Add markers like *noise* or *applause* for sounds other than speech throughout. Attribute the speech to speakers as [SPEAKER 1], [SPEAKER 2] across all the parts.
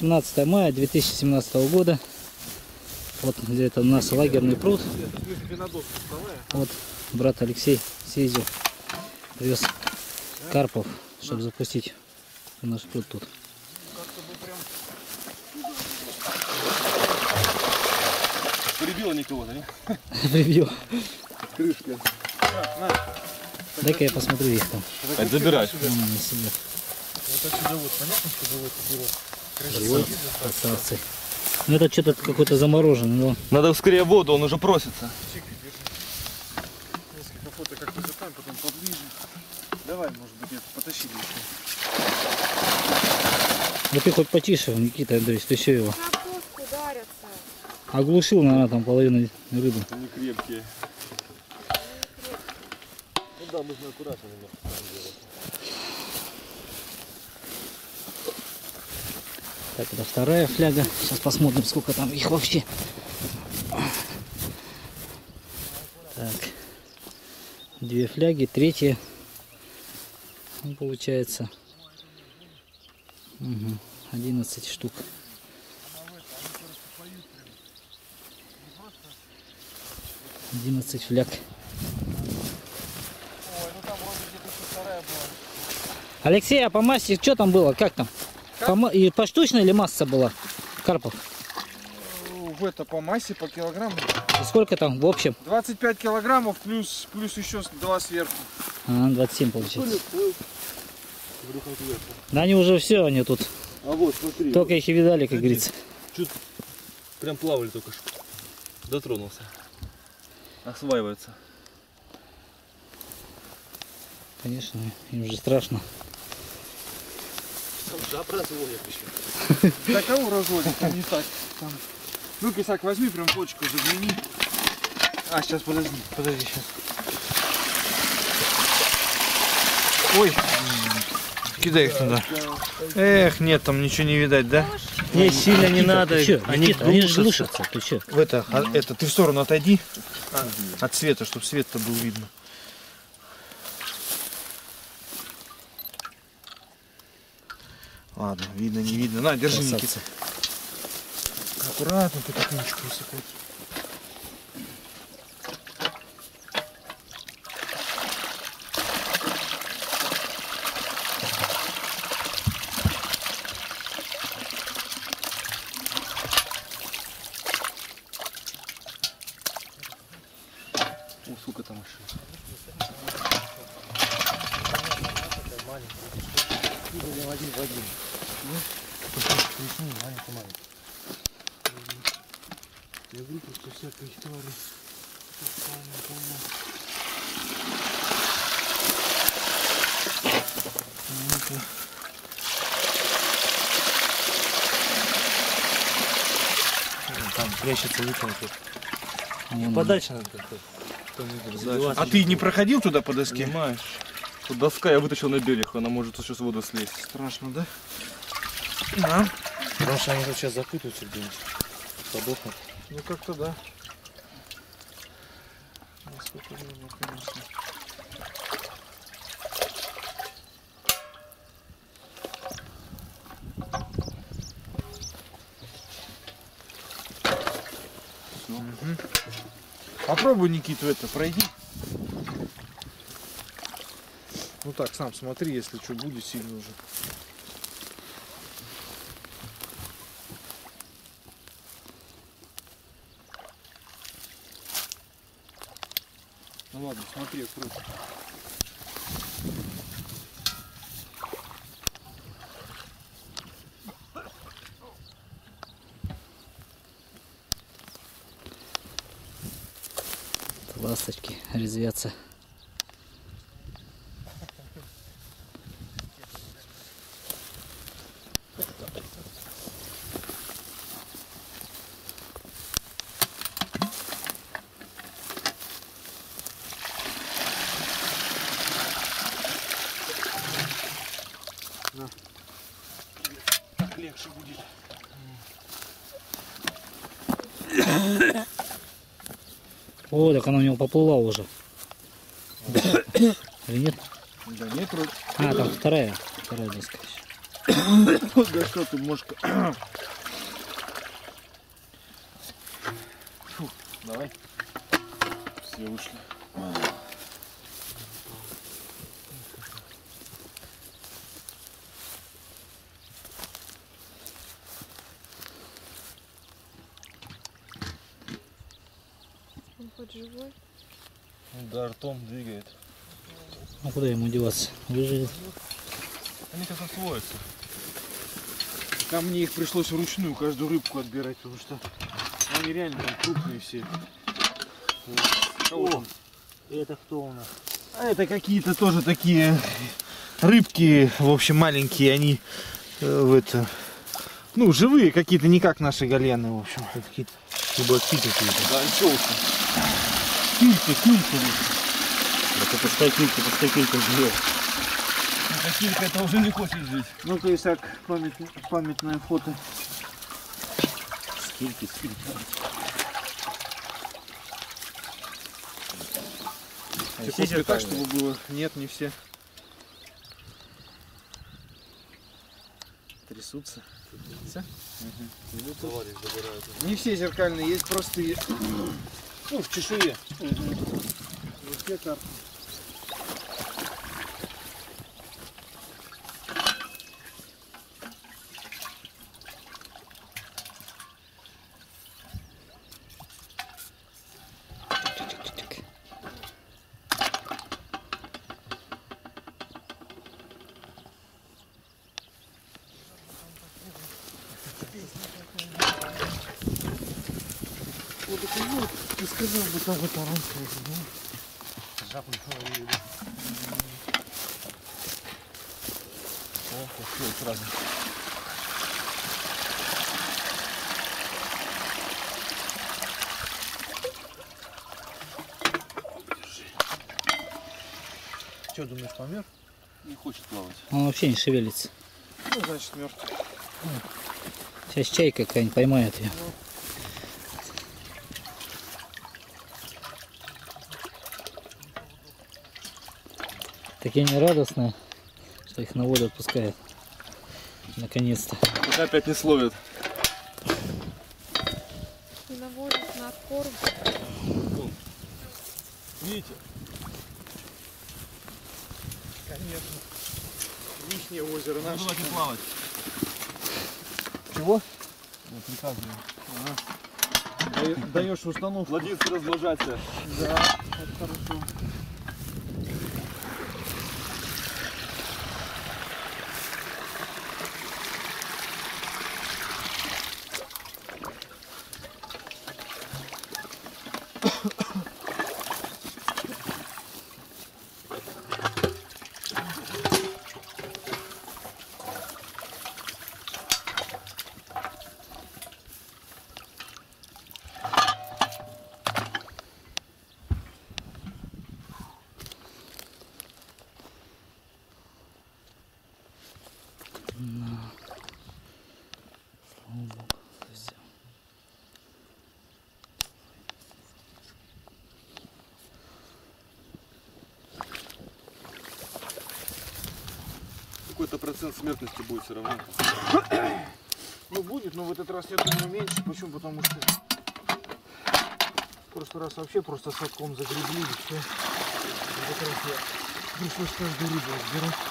[SPEAKER 1] 17 мая 2017 года. Вот где это у нас лагерный пруд. Вот брат Алексей съездил, привез карпов, чтобы запустить наш пруд тут.
[SPEAKER 2] Прибило никого, да? не? *laughs*
[SPEAKER 1] Прибью.
[SPEAKER 2] Крышка.
[SPEAKER 1] Дай-ка я посмотрю их там.
[SPEAKER 2] Забирай.
[SPEAKER 3] Вот отсюда вот, понятно, что было.
[SPEAKER 1] Вот, красавцы. Ну это что-то какой-то замороженный, но
[SPEAKER 2] Надо скорее воду, он уже просится.
[SPEAKER 3] Несколько фото как-то затаем, потом поближе. Давай, может быть, это потащили еще.
[SPEAKER 1] ну ты хоть потише, Никита Андреевич, ты все его. Оглушил, наверное, там половину рыбы.
[SPEAKER 2] Они крепкие. Ну да, нужно аккуратно немного там делать.
[SPEAKER 1] Так, это вторая фляга. Сейчас посмотрим, сколько там их вообще. Так. Две фляги, третья. Ну, получается. Угу. 11 штук. Одиннадцать фляг. Алексей, а по массе что там было? Как там? По и поштучно или масса была? Карпов.
[SPEAKER 3] В это по массе, по килограмму.
[SPEAKER 1] И сколько там в общем?
[SPEAKER 3] 25 килограммов плюс, плюс еще два сверху.
[SPEAKER 1] А, 27 получается. Да они уже все, они тут.
[SPEAKER 2] А вот, смотри.
[SPEAKER 1] Только их и видали, как говорится.
[SPEAKER 2] Чуть прям плавали только что. Дотронулся. Осваиваются.
[SPEAKER 1] Конечно, им же страшно.
[SPEAKER 2] Да, производят еще.
[SPEAKER 3] Да кого разводят? Там не так. Там. Ну, кисак, возьми прям почку, загляни. А, сейчас, подожди, подожди, сейчас. Ой. Кидай их туда. Эх, нет, там ничего не видать, да?
[SPEAKER 2] Не, сильно не надо. Они
[SPEAKER 1] же
[SPEAKER 2] глушатся.
[SPEAKER 1] Ты что?
[SPEAKER 3] В это, а, это, ты в сторону отойди. От света, чтобы свет-то был видно. Ладно, видно, не видно. На, держи, Никита.
[SPEAKER 1] Красавцы.
[SPEAKER 3] Аккуратно, потихонечку высыпать.
[SPEAKER 2] О, сука, там еще.
[SPEAKER 3] Я говорю, что всякой твари. Полно, полно. Ну-ка. Вон Там прячется тут.
[SPEAKER 1] Вон
[SPEAKER 2] Подальше надо как-то.
[SPEAKER 3] А ты не проходил туда по доске?
[SPEAKER 2] Понимаешь? Тут доска я вытащил на берег, она может сейчас в воду слезть.
[SPEAKER 3] Страшно, да? Да.
[SPEAKER 2] Потому что они тут сейчас запутаются где-нибудь. Подохнут.
[SPEAKER 3] Ну как-то да. Насколько конечно. Мгм. Попробуй, Никиту, это пройди. Ну так, сам смотри, если что будет сильно уже. Смотри, аккуратно.
[SPEAKER 1] Ласточки резвятся. О, так она у него поплыла уже. *coughs* Или нет?
[SPEAKER 3] Да нет, вроде.
[SPEAKER 1] А, там вторая. Вторая доска *coughs* еще.
[SPEAKER 3] Да что ты, мошка. *coughs*
[SPEAKER 2] Давай. Все вышли.
[SPEAKER 4] Хоть живой?
[SPEAKER 2] Да, ртом двигает.
[SPEAKER 1] Ну куда ему деваться? Выживет.
[SPEAKER 2] Они как освоятся.
[SPEAKER 3] Ко мне их пришлось вручную каждую рыбку отбирать, потому что они реально там крупные все. О,
[SPEAKER 1] Это кто у нас?
[SPEAKER 3] а это какие-то тоже такие рыбки, в общем, маленькие, они э, в это, ну, живые какие-то, не как наши галены, в общем. Какие-то рыбаки какие-то.
[SPEAKER 2] Да, анчоусы.
[SPEAKER 3] Кильки, кильки.
[SPEAKER 2] Это пускай килька, пускай килька живет. А килька это уже не хочет жить.
[SPEAKER 3] Ну-ка, Исаак, память, памятное фото.
[SPEAKER 2] Скильки, скильки.
[SPEAKER 3] Все
[SPEAKER 2] Все
[SPEAKER 3] так, чтобы было? Нет, не все.
[SPEAKER 2] Трясутся.
[SPEAKER 3] Не все зеркальные, есть простые. Ну, в чешуе. Вот все карты. Вот это вот, ты сказал бы там это раньше.
[SPEAKER 2] О, пошел сразу.
[SPEAKER 3] Что думаешь, помер?
[SPEAKER 2] Не хочет плавать.
[SPEAKER 1] Он вообще не шевелится.
[SPEAKER 3] Ну, значит, мертв.
[SPEAKER 1] Сейчас чайка какая-нибудь поймает ее. Такие они радостные, что их на воду отпускают. Наконец-то.
[SPEAKER 2] Пока опять не словят.
[SPEAKER 4] И наводит на откорм.
[SPEAKER 2] Видите?
[SPEAKER 3] Конечно. Лишнее озеро наше.
[SPEAKER 2] не плавать.
[SPEAKER 3] Чего?
[SPEAKER 2] Я приказываю.
[SPEAKER 3] Даешь установку.
[SPEAKER 2] Владимир, размножаться.
[SPEAKER 3] Да, это хорошо.
[SPEAKER 2] Какой-то процент смертности будет все равно.
[SPEAKER 3] Ну будет, но в этот раз я думаю меньше. Почему? Потому что в прошлый раз вообще просто садком загребли и все. В этот раз я пришлось каждую рыбу отбирать.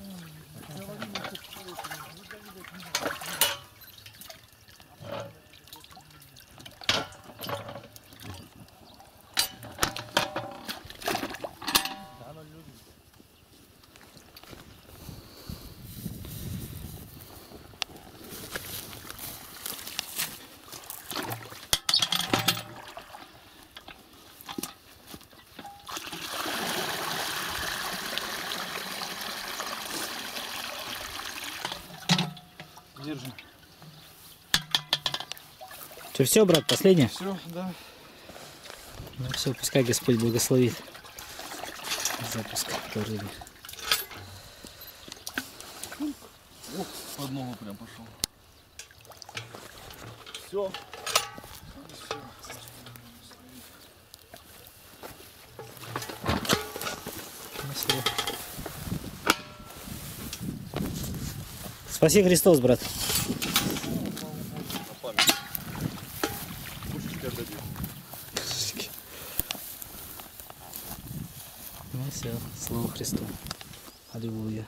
[SPEAKER 3] 음.
[SPEAKER 1] Что, все, брат, последнее?
[SPEAKER 3] Все, да.
[SPEAKER 1] Ну все, пускай Господь благословит запуск рыбы.
[SPEAKER 2] Под ногу прям пошел. Все.
[SPEAKER 1] Спасибо. Спаси Христос, брат. Ну все, слава Христу. Аллилуйя.